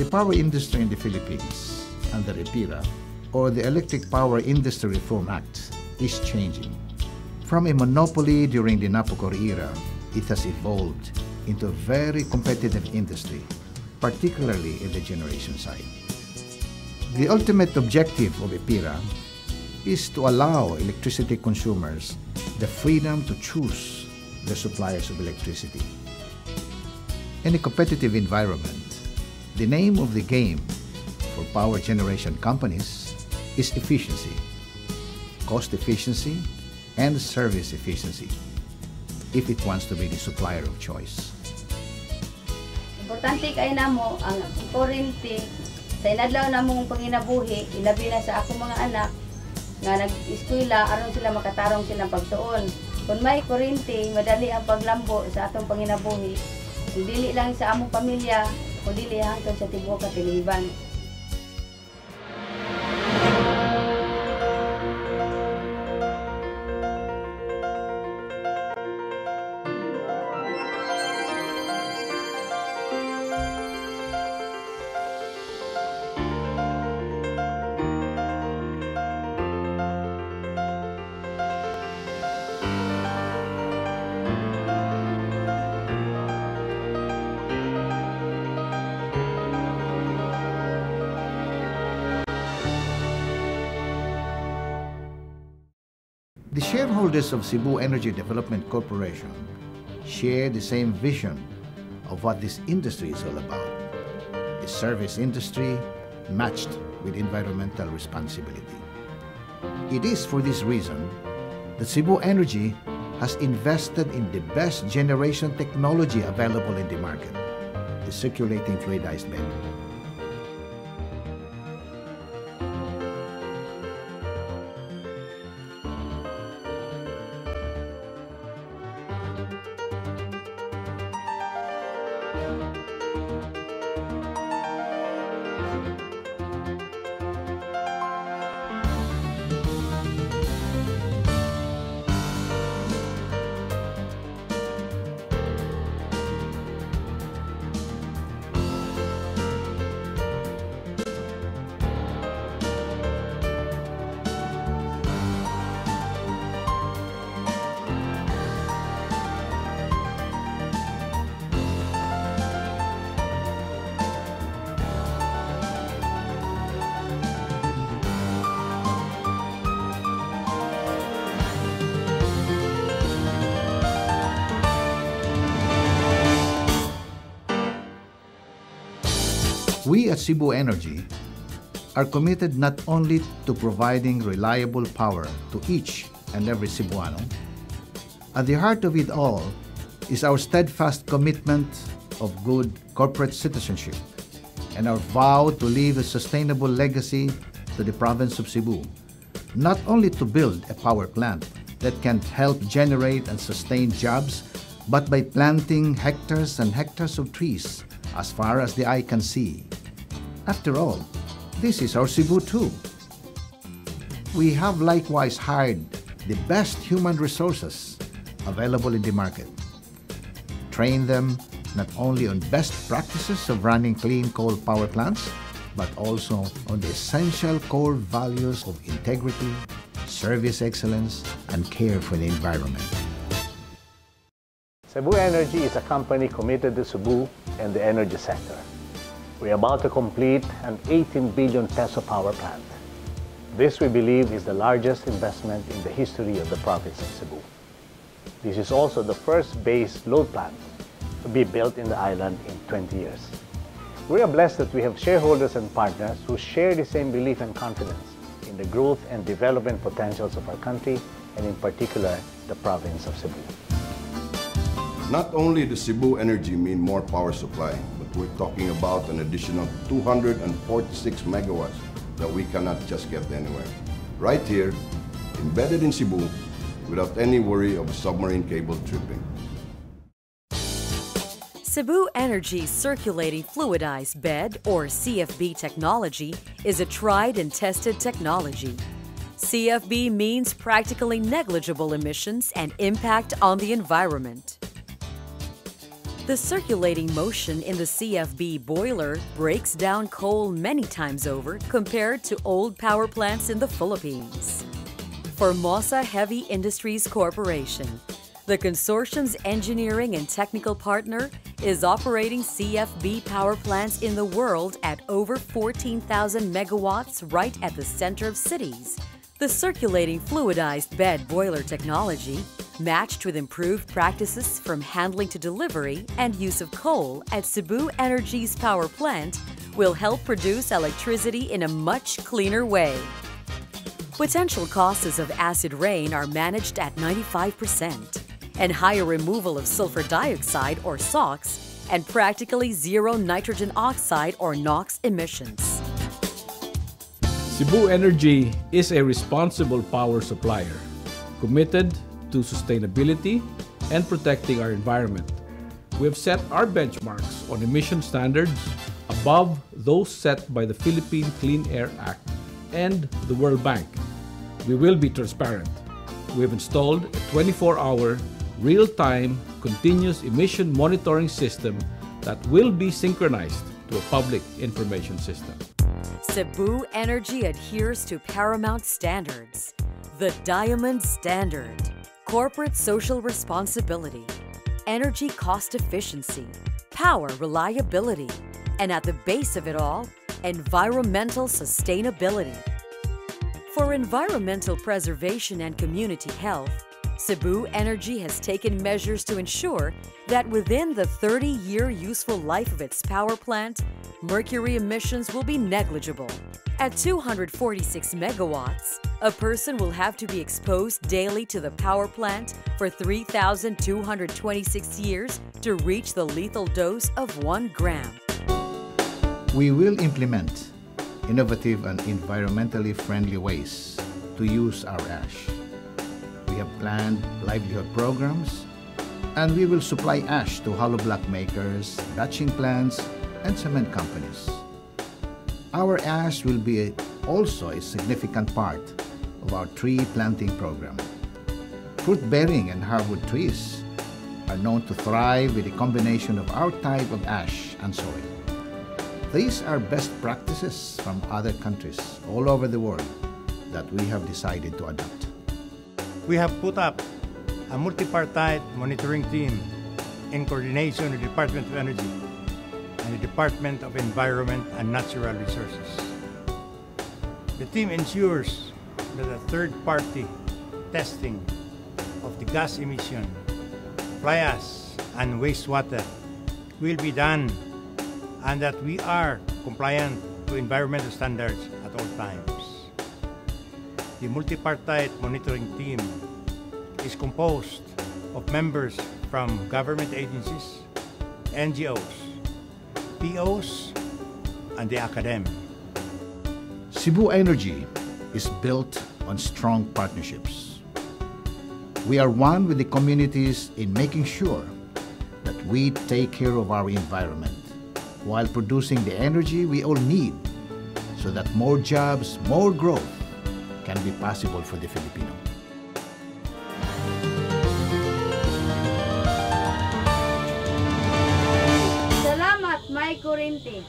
The power industry in the Philippines under EPIRA, or the Electric Power Industry Reform Act, is changing. From a monopoly during the Napocor era, it has evolved into a very competitive industry, particularly in the generation side. The ultimate objective of EPIRA is to allow electricity consumers the freedom to choose the suppliers of electricity. In a competitive environment, the name of the game for power generation companies is efficiency, cost efficiency, and service efficiency if it wants to be the supplier of choice. Importante kay namo ang kurente sa inadlaw namong panginabuhi, ilabi na sa akong mga anak nga nag-eskwela aron sila makatarong sila pagtuon. Kung may kurente, madali ang paglambo sa atong panginabuhi. Dili lang sa among pamilya, kundi hangtod sa tibuok katiliban. The shareholders of Cebu Energy Development Corporation share the same vision of what this industry is all about a service industry matched with environmental responsibility. It is for this reason that Cebu Energy has invested in the best generation technology available in the market the circulating fluidized bed. We at Cebu Energy are committed not only to providing reliable power to each and every Cebuano, at the heart of it all is our steadfast commitment of good corporate citizenship and our vow to leave a sustainable legacy to the province of Cebu, not only to build a power plant that can help generate and sustain jobs, but by planting hectares and hectares of trees as far as the eye can see. After all, this is our Cebu too. We have likewise hired the best human resources available in the market. Train them not only on best practices of running clean coal power plants, but also on the essential core values of integrity, service excellence, and care for the environment. Cebu Energy is a company committed to Cebu and the energy sector. We're about to complete an 18 billion peso power plant. This, we believe, is the largest investment in the history of the province of Cebu. This is also the first base load plant to be built in the island in 20 years. We are blessed that we have shareholders and partners who share the same belief and confidence in the growth and development potentials of our country and in particular the province of Cebu. Not only does Cebu Energy mean more power supply, but we're talking about an additional 246 megawatts that we cannot just get anywhere. Right here, embedded in Cebu, without any worry of submarine cable tripping. Cebu Energy's circulating fluidized bed, or CFB technology, is a tried and tested technology. CFB means practically negligible emissions and impact on the environment. The circulating motion in the CFB boiler breaks down coal many times over compared to old power plants in the Philippines. Formosa Heavy Industries Corporation, the consortium's engineering and technical partner, is operating CFB power plants in the world at over 14,000 megawatts right at the center of cities. The circulating fluidized bed boiler technology, matched with improved practices from handling to delivery and use of coal at Cebu Energy's power plant, will help produce electricity in a much cleaner way. Potential causes of acid rain are managed at 95%, and higher removal of sulfur dioxide or SOx, and practically zero nitrogen oxide or NOx emissions. Cebu Energy is a responsible power supplier, committed to sustainability and protecting our environment. We have set our benchmarks on emission standards above those set by the Philippine Clean Air Act and the World Bank. We will be transparent. We have installed a 24-hour, real-time, continuous emission monitoring system that will be synchronized to a public information system. Cebu Energy adheres to paramount standards. The Diamond Standard, corporate social responsibility, energy cost efficiency, power reliability, and at the base of it all, environmental sustainability. For environmental preservation and community health, Cebu Energy has taken measures to ensure that within the 30-year useful life of its power plant, mercury emissions will be negligible. At 246 megawatts, a person will have to be exposed daily to the power plant for 3,226 years to reach the lethal dose of 1 gram. We will implement innovative and environmentally friendly ways to use our ash. Have planned livelihood programs and we will supply ash to hollow block makers, batching plants, and cement companies. Our ash will be also a significant part of our tree planting program. Fruit-bearing and hardwood trees are known to thrive with a combination of our type of ash and soil. These are best practices from other countries all over the world that we have decided to adopt. We have put up a multi-partite monitoring team in coordination with the Department of Energy and the Department of Environment and Natural Resources. The team ensures that a third-party testing of the gas emission, fly ash, and wastewater will be done and that we are compliant to environmental standards at all times. The multi-partite monitoring team is composed of members from government agencies, NGOs, POs, and the academy. Cebu Energy is built on strong partnerships. We are one with the communities in making sure that we take care of our environment while producing the energy we all need so that more jobs, more growth can be possible for the Filipino. Salamat, May Kurente.